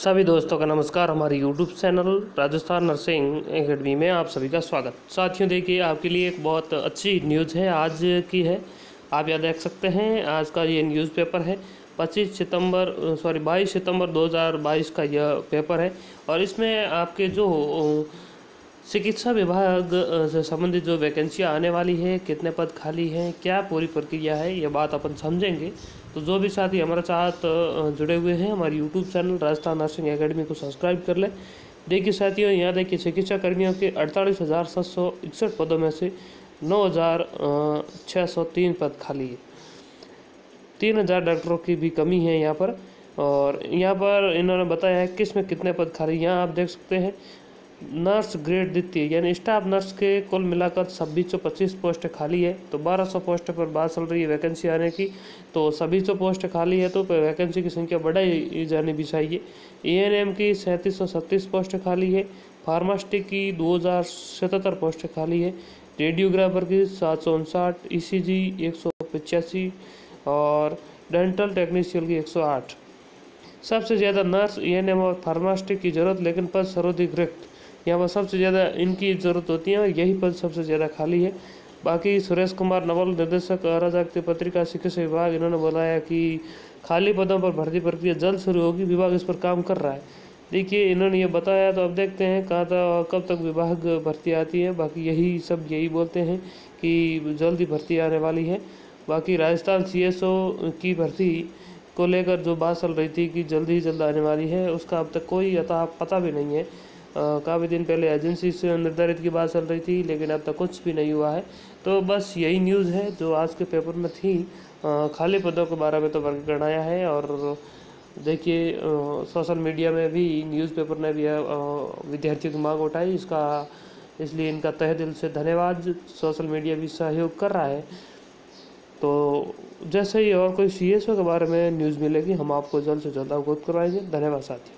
सभी दोस्तों का नमस्कार, हमारे YouTube channel Rajasthan nursing academy में आप सभी का स्वागत। साथियों, देखिए, आपके लिए एक बहुत अच्छी न्यूज़ है, आज की है। आप यह देख सकते हैं, आज का ये न्यूज़पेपर है। 25 सितंबर सॉरी 22 सितंबर 2022 का यह पेपर है। और इसमें आपके जो चिकित्सा विभाग से संबंधित जो वैकेंसियाँ आने वाली है, कितने पद खाली हैं, क्या पूरी प्रक्रिया है, ये बात अपन समझेंगे। तो जो भी साथी हमारे साथ जुड़े हुए हैं, हमारे YouTube channel Rajasthan nursing academy को सब्सक्राइब कर लें। देखिए साथियों यहाँ देखिए चिकित्सा कर्मियों के अड़तालीस हज़ार सात सौ इकसठ पदों में से नौ हज़ार छः सौ तीन पद खाली है। तीन हज़ार डॉक्टरों की भी कमी है यहाँ पर। और यहाँ पर इन्होंने बताया है किसमें कितने पद खाली यहाँ आप देख सकते हैं। नर्स ग्रेड द्वितीय यानी स्टाफ नर्स के कुल मिलाकर छब्बीस सौ पच्चीस पोस्ट खाली है। तो बारह सौ पोस्ट पर बात चल रही है वैकेंसी आने की। तो सभी सौ पोस्ट खाली है तो वैकेंसी की संख्या बढ़ाई जानी भी चाहिए। ए एन एम की सैंतीस सौ छत्तीस पोस्ट खाली है। फार्मास्टिक की दो हज़ार सतहत्तर पोस्ट खाली है। रेडियोग्राफर की सात सौ उनसाठ ई सी जी एक सौ पचासी और डेंटल टेक्नीशियन की एक सौ आठ। सबसे ज़्यादा नर्स ई एन एम और फार्मास्टिक की ज़रूरत, लेकिन पद सर्वाधिक रिक्त। यहाँ पर सबसे ज़्यादा इनकी ज़रूरत होती है और यही पद सबसे ज़्यादा खाली है। बाकी सुरेश कुमार नवल, निर्देशक अराजकती पत्रिका शिक्षा विभाग, इन्होंने बताया कि खाली पदों पर भर्ती प्रक्रिया जल्द शुरू होगी, विभाग इस पर काम कर रहा है। देखिए, इन्होंने ये बताया तो अब देखते हैं कहाँ तक, कब तक विभाग भर्ती आती है। बाकी यही सब यही बोलते हैं कि जल्दी भर्ती आने वाली है। बाकी राजस्थान सीएसओ की भर्ती को लेकर जो बात चल रही थी कि जल्दी ही जल्द आने वाली है, उसका अब तक कोई अतः पता भी नहीं है। काफ़ी दिन पहले एजेंसी से निर्धारित की बात चल रही थी, लेकिन अब तक कुछ भी नहीं हुआ है। तो बस यही न्यूज़ है जो आज के पेपर में थी। खाली पदों के बारे में तो वर्गीकरण आया है और देखिए सोशल मीडिया में भी, न्यूज़पेपर ने भी विद्यार्थियों की मांग उठाई। इसका, इसलिए इनका तहे दिल से धन्यवाद। सोशल मीडिया भी सहयोग कर रहा है। तो जैसे ही और कोई सीएसओ के बारे में न्यूज़ मिलेगी, हम आपको जल्द से जल्द अवगत करवाएँगे। धन्यवाद साथी